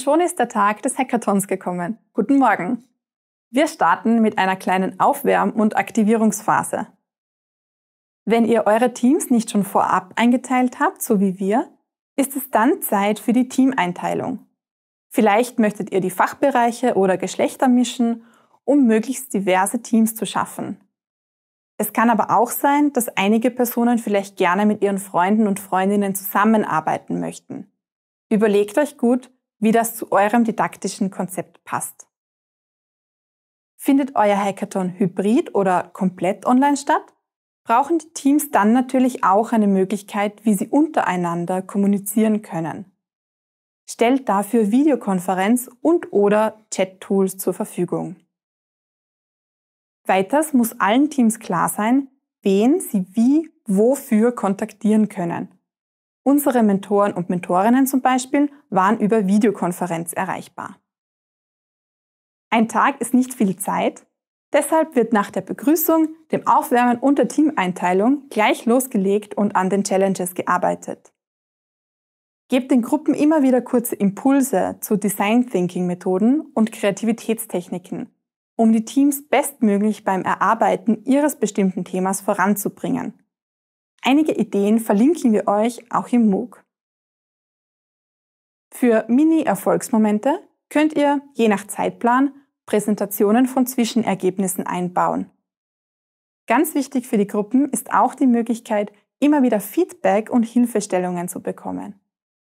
Und schon ist der Tag des Hackathons gekommen. Guten Morgen. Wir starten mit einer kleinen Aufwärm- und Aktivierungsphase. Wenn ihr eure Teams nicht schon vorab eingeteilt habt, so wie wir, ist es dann Zeit für die Teameinteilung. Vielleicht möchtet ihr die Fachbereiche oder Geschlechter mischen, um möglichst diverse Teams zu schaffen. Es kann aber auch sein, dass einige Personen vielleicht gerne mit ihren Freunden und Freundinnen zusammenarbeiten möchten. Überlegt euch gut, wie das zu eurem didaktischen Konzept passt. Findet euer Hackathon hybrid oder komplett online statt? Brauchen die Teams dann natürlich auch eine Möglichkeit, wie sie untereinander kommunizieren können. Stellt dafür Videokonferenz und oder Chat-Tools zur Verfügung. Weiters muss allen Teams klar sein, wen sie wie, wofür kontaktieren können. Unsere Mentoren und Mentorinnen zum Beispiel waren über Videokonferenz erreichbar. Ein Tag ist nicht viel Zeit, deshalb wird nach der Begrüßung, dem Aufwärmen und der Teameinteilung gleich losgelegt und an den Challenges gearbeitet. Gebt den Gruppen immer wieder kurze Impulse zu Design Thinking Methoden und Kreativitätstechniken, um die Teams bestmöglich beim Erarbeiten ihres bestimmten Themas voranzubringen. Einige Ideen verlinken wir euch auch im MOOC. Für Mini-Erfolgsmomente könnt ihr, je nach Zeitplan, Präsentationen von Zwischenergebnissen einbauen. Ganz wichtig für die Gruppen ist auch die Möglichkeit, immer wieder Feedback und Hilfestellungen zu bekommen.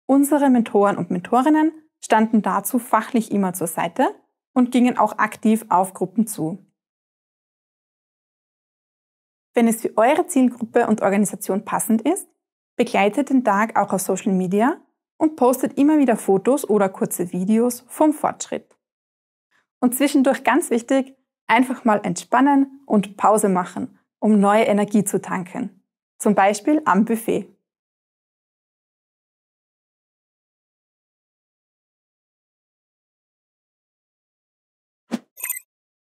Unsere Mentoren und Mentorinnen standen dazu fachlich immer zur Seite und gingen auch aktiv auf Gruppen zu. Wenn es für eure Zielgruppe und Organisation passend ist, begleitet den Tag auch auf Social Media und postet immer wieder Fotos oder kurze Videos vom Fortschritt. Und zwischendurch ganz wichtig, einfach mal entspannen und Pause machen, um neue Energie zu tanken. Zum Beispiel am Buffet.